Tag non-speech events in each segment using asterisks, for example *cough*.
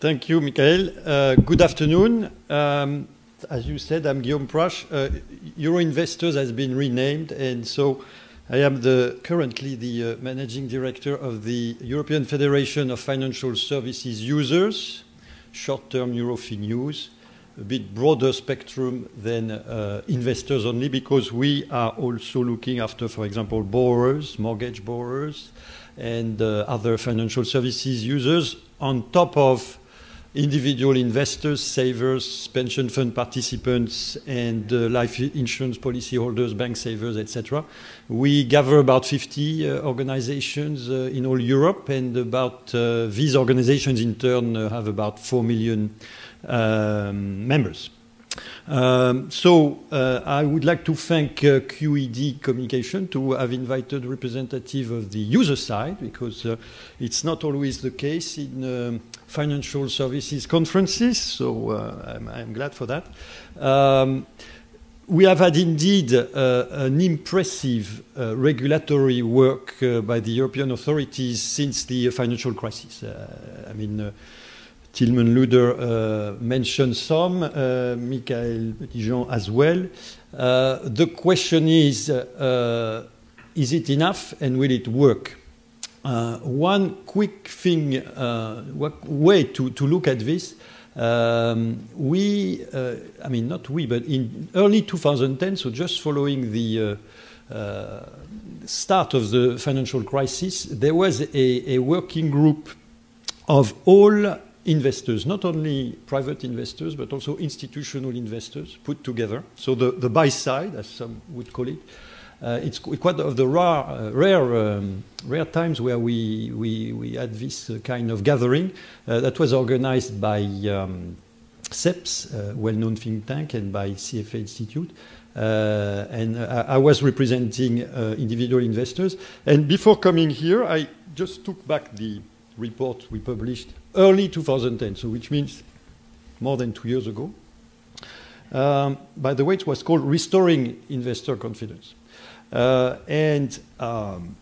Thank you, Michael. Uh, good afternoon. Um, as you said, I'm Guillaume Prache. Uh, Euro Investors has been renamed, and so I am the, currently the uh, managing director of the European Federation of Financial Services Users, short-term EuroFinUse a bit broader spectrum than uh, investors only, because we are also looking after, for example, borrowers, mortgage borrowers, and uh, other financial services users on top of individual investors, savers, pension fund participants, and uh, life insurance policy holders, bank savers, etc. We gather about 50 uh, organizations uh, in all Europe, and about uh, these organizations in turn uh, have about 4 million um, members. Um, so uh, I would like to thank uh, QED Communication to have invited representative of the user side because uh, it's not always the case in um, financial services conferences. So uh, I'm, I'm, glad for that. Um, we have had indeed uh, an impressive uh, regulatory work by the European authorities since the financial crisis. I mean. Tilman Lüder uh, mentioned some, uh, Michael Petitjean as well. Uh, the question is, uh, is it enough and will it work? Uh, one quick thing, uh, way to, to look at this, um, we, I mean, not we, but in early 2010, so just following the start of the financial crisis, there was a, a working group of all investors, not only private investors, but also institutional investors put together. So the, the buy side, as some would call it, uh, it's quite of the rare, uh, rare, um, rare times where we, we, we had this uh, kind of gathering uh, that was organized by um, CEPS, uh, well-known think tank, and by CFA Institute. Uh, and I, I, was representing individual investors. And before coming here, I just took back the report we published early 2010, so which means more than two years ago. Um, by the way, it was called Restoring Investor Confidence. Uh, and um,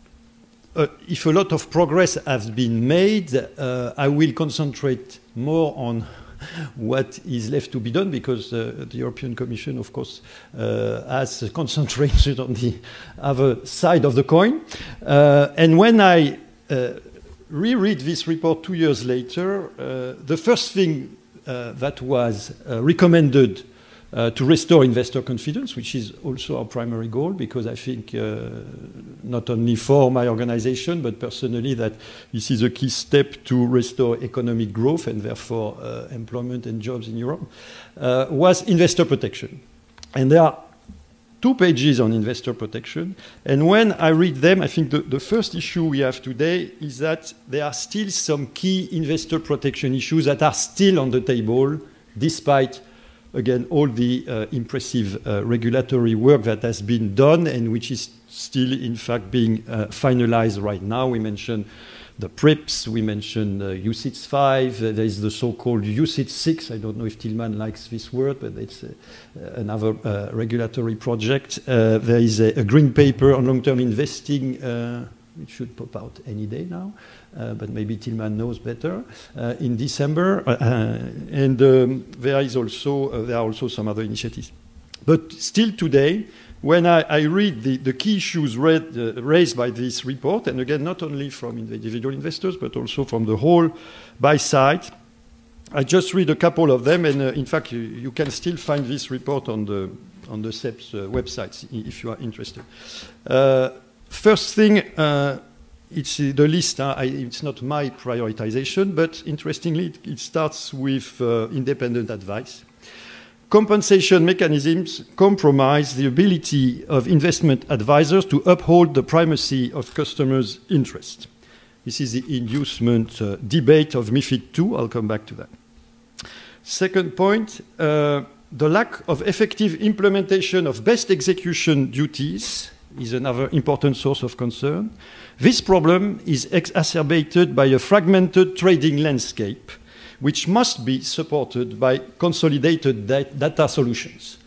uh, if a lot of progress has been made, uh, I will concentrate more on *laughs* what is left to be done because uh, the European Commission, of course, uh, has *laughs* concentrated on the other side of the coin. Uh, and when I reread this report two years later, uh, the first thing uh, that was uh, recommended uh, to restore investor confidence, which is also our primary goal, because I think uh, not only for my organization, but personally, that this is a key step to restore economic growth and therefore employment and jobs in Europe, was investor protection. And there are two pages on investor protection. And when I read them, I think the, the, first issue we have today is that there are still some key investor protection issues that are still on the table, despite, again, all the uh, impressive uh, regulatory work that has been done and which is still, in fact, being uh, finalized right now. We mentioned the PRIIPs, we mentioned uh, UCITS 5, uh, there is the so-called UCITS 6, I don't know if Tilman likes this word, but it's uh, another uh, regulatory project. Uh, there is a, a, green paper on long-term investing, uh, it should pop out any day now, but maybe Tilman knows better, in December. and um, there, is also, there are also some other initiatives. But still today, when I, I read the, the, key issues read, uh, raised by this report, and again, not only from individual investors, but also from the whole buy side, I just read a couple of them, and uh, in fact, you, you, can still find this report on the, on the CEPS uh, website if you are interested. Uh, first thing, uh, it's the list. I, it's not my prioritization, but interestingly, it, it starts with uh, independent advice compensation mechanisms compromise the ability of investment advisors to uphold the primacy of customers' interest. This is the inducement uh, debate of MIFID II. I'll come back to that. Second point, uh, the lack of effective implementation of best execution duties is another important source of concern. This problem is exacerbated by a fragmented trading landscape which must be supported by consolidated data solutions.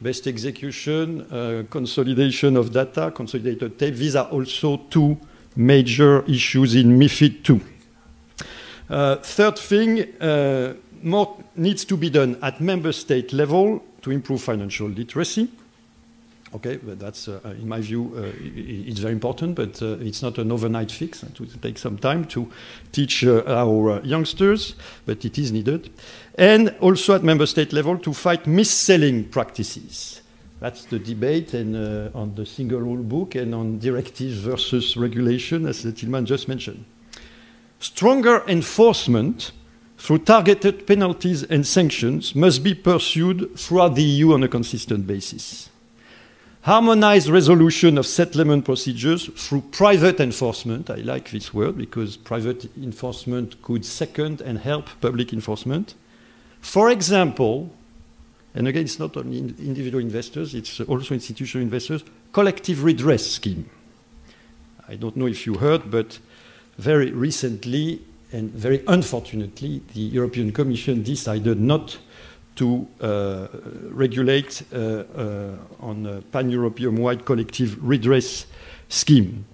Best execution, uh, consolidation of data, consolidated tape, these are also two major issues in MIFID II. Uh, third thing, uh, more needs to be done at member state level to improve financial literacy. Okay, but that's, uh, in my view, uh, it's very important, but uh, it's not an overnight fix. It will take some time to teach uh, our youngsters, but it is needed. And also at member state level to fight mis-selling practices. That's the debate and, uh, on the single rule book and on directives versus regulation, as Tilman just mentioned. Stronger enforcement through targeted penalties and sanctions must be pursued throughout the EU on a consistent basis harmonized resolution of settlement procedures through private enforcement. I like this word because private enforcement could second and help public enforcement. For example, and again, it's not only individual investors, it's also institutional investors, collective redress scheme. I don't know if you heard, but very recently and very unfortunately, the European Commission decided not to uh, regulate uh, uh, on a pan-European wide collective redress scheme.